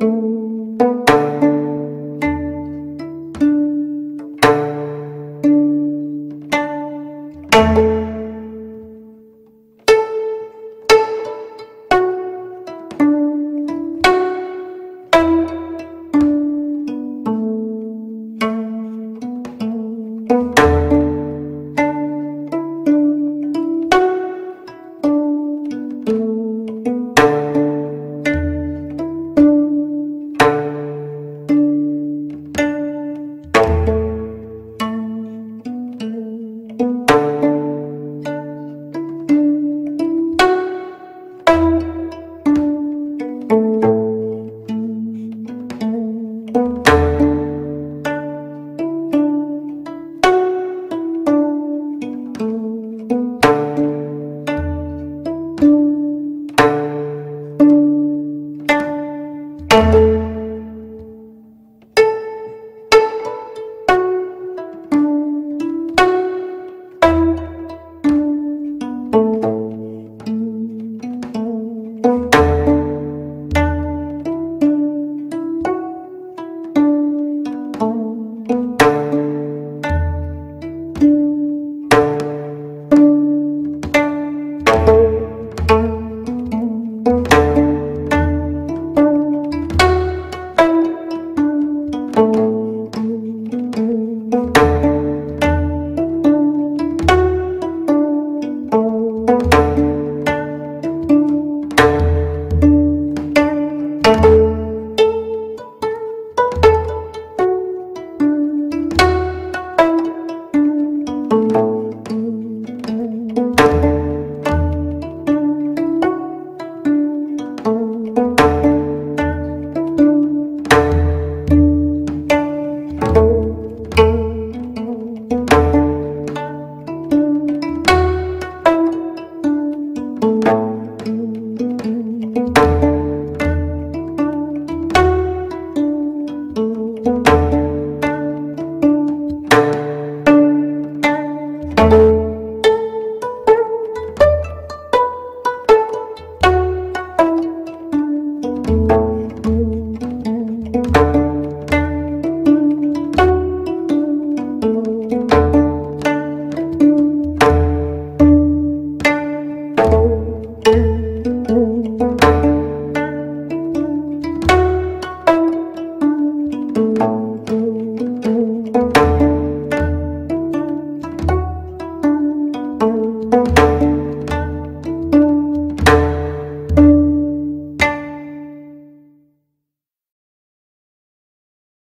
Oh.